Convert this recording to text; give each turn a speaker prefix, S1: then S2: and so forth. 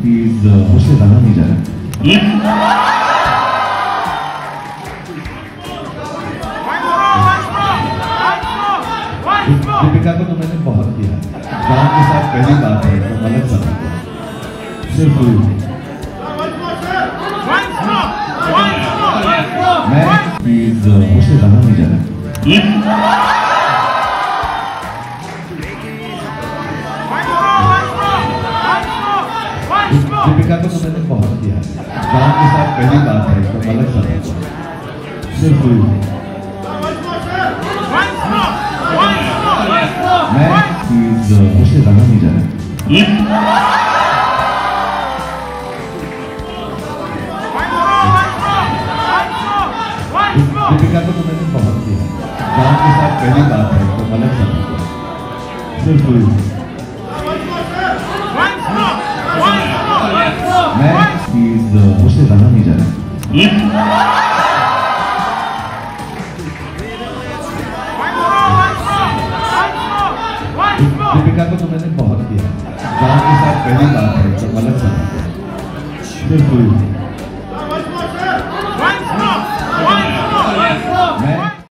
S1: Please मुझसे गाना नहीं जा रहा दीपिका को तो मैंने बहुत किया। गाँव के साथ पहली बात है तो अलग समय को सिर्फ़ मैं प्लीज़ मुझसे गाना नहीं जा रहा दीपिका को तो मैंने बहुत किया गाँव के साथ पहली बात है तो अलग को सिर्फ़ मैं प्लीज़ मुझसे गाना नहीं जा रहा। दीपिका को तो मैंने बहुत किया गाँव के साथ पहली बात है तो अलग को सिर्फ़ प्लीज़ मुझसे गाना नहीं जा रहा दीपिका को तो मैंने बहुत किया गाँव के साथ पहली बात है तो अलग सा सिर्फ़